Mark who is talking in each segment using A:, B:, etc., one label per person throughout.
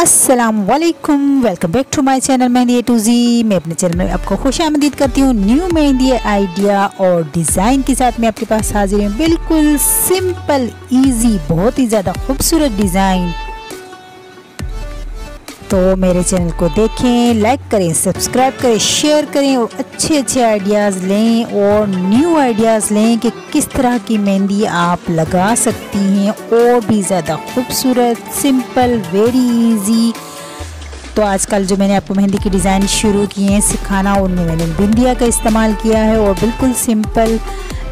A: अस्सलाम वालेकुम welcome back to my channel Mehndi A to Z मैं अपने चैनल में आपको खुश आमदीद करती हूँ। न्यू मेहंदी आइडिया और डिज़ाइन के साथ मैं आपके पास हाजिर हूँ। बिल्कुल सिंपल इजी बहुत ही ज़्यादा खूबसूरत डिज़ाइन तो मेरे चैनल को देखें लाइक करें सब्सक्राइब करें शेयर करें और अच्छे अच्छे आइडियाज़ लें और न्यू आइडियाज़ लें कि किस तरह की मेहंदी आप लगा सकती हैं और भी ज़्यादा खूबसूरत सिंपल वेरी इजी तो आजकल जो मैंने आपको मेहंदी की डिज़ाइन शुरू की हैं, सिखाना, उनमें मैंने बिंदिया का इस्तेमाल किया है और बिल्कुल सिंपल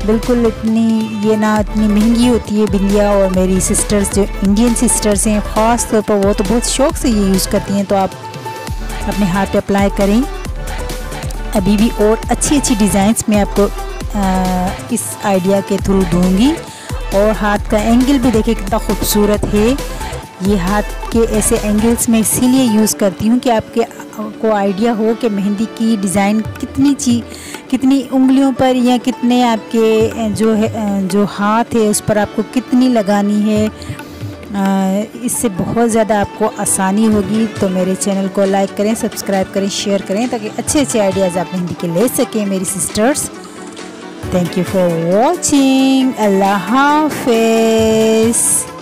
A: बिल्कुल इतनी ये ना इतनी महँगी होती है बिंदिया और मेरी सिस्टर्स जो इंडियन सिस्टर्स हैं ख़ास तौर पर वो तो बहुत शौक से ये यूज़ करती हैं तो आप अपने हाथ पे अप्लाई करें। अभी भी और अच्छी अच्छी डिज़ाइंस मैं आपको आ, इस आइडिया के थ्रू दूँगी। और हाथ का एंगल भी देखिए कितना खूबसूरत है। ये हाथ के ऐसे एंगल्स में इसीलिए यूज़ करती हूँ कि आपके को आइडिया हो कि मेहंदी की डिज़ाइन कितनी चीज़ कितनी उंगलियों पर या कितने आपके जो है जो हाथ है, उस पर आपको कितनी लगानी है इससे बहुत ज़्यादा आपको आसानी होगी। तो मेरे चैनल को लाइक करें, सब्सक्राइब करें, शेयर करें, ताकि अच्छे अच्छे आइडियाज़ आप हिंदी के ले सकें, मेरी sisters. Thank you for watching अल्लाह हाफिज़।